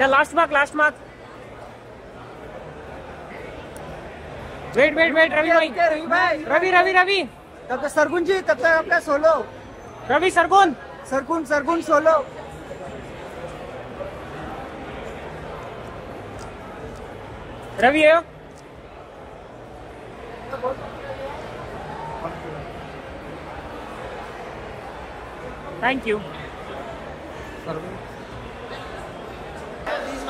या last mark last mark wait wait wait Ravi भाई. रवि भाई. रवि रवि रवि तब तक सरगुन जी तब तक अपना सोलो रवि सरगुन. सरगुन सरगुन सोलो रवि है थैंक यू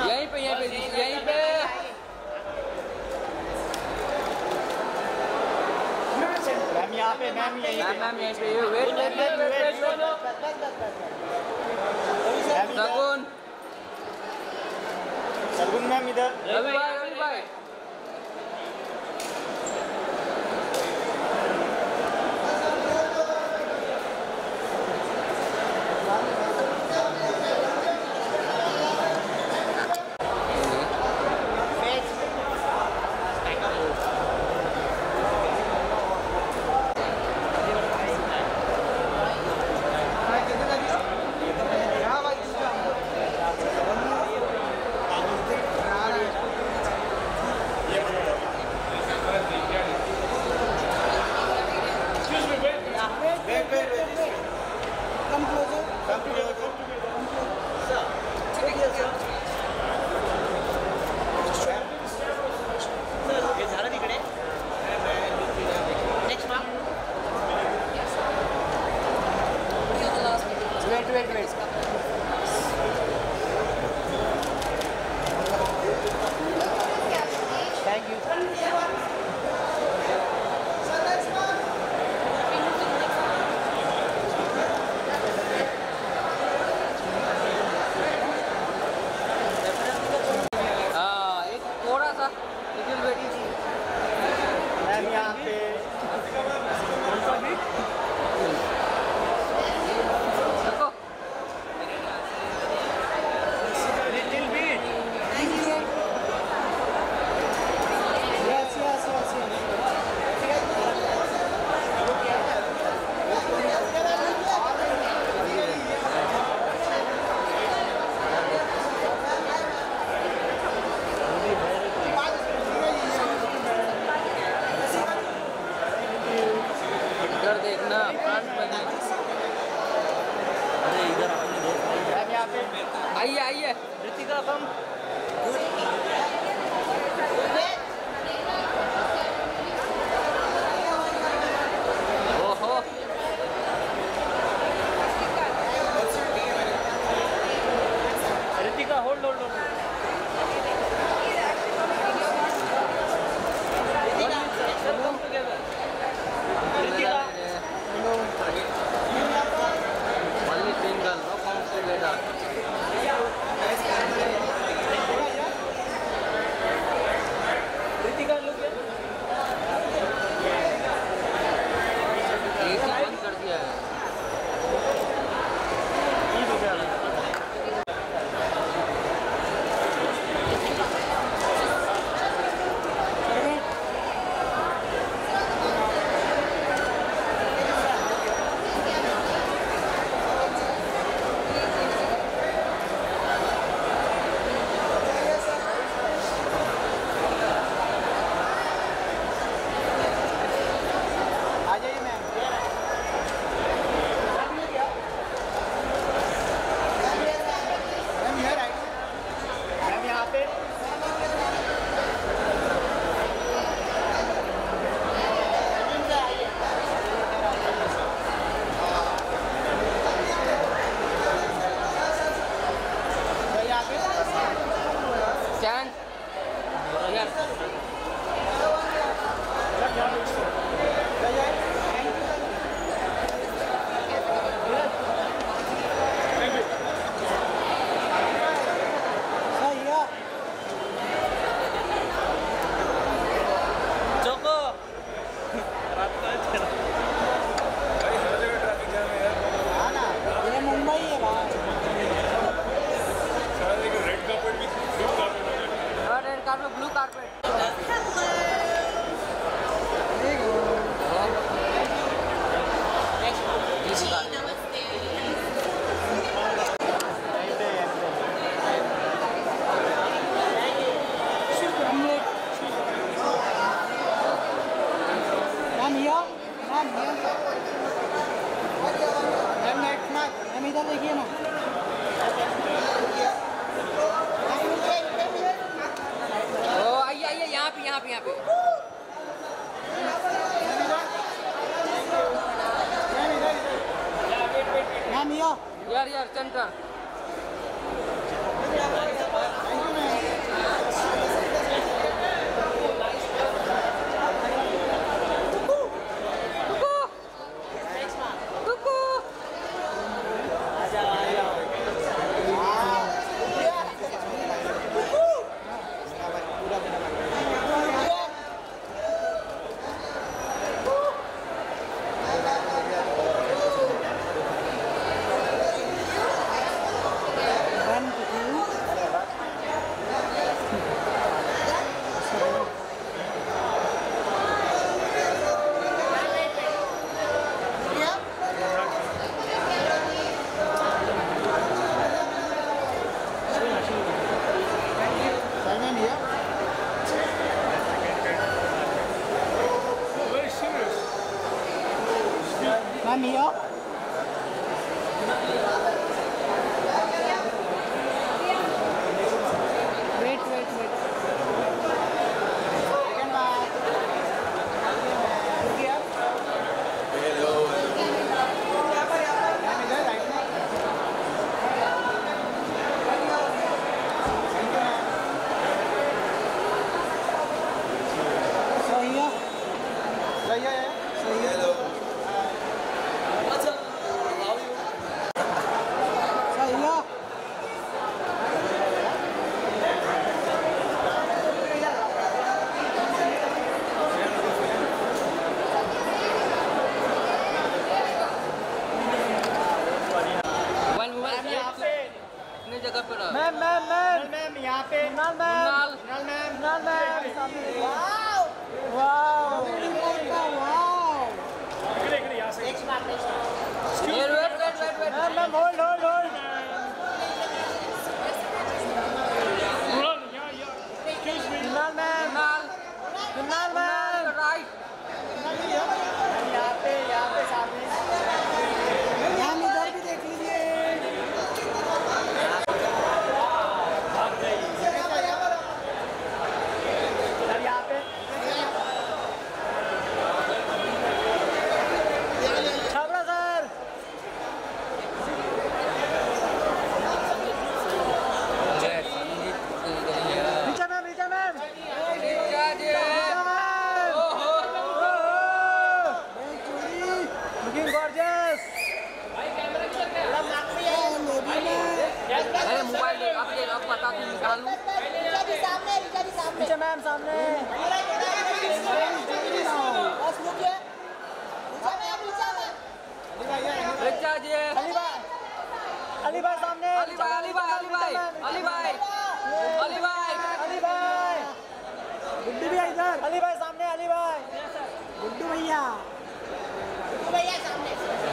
यहीं पे यहीं पे यहीं पे मैम यहाँ पे मैम मैम मैम यहीं पे wait wait wait wait wait Sagun Sargun ma'am इधर यहाँ पे यहाँ पे यहाँ पे। यार यार सेंटर पीछे मैम सामने। अली भाई सामने अली भाई अली भाई अली भाई अली भाई अली भाई अली भाई गुड्डू भैया इधर। अली भाई सामने अली भाई गुड्डू भैया। गुड्डू भैया सामने।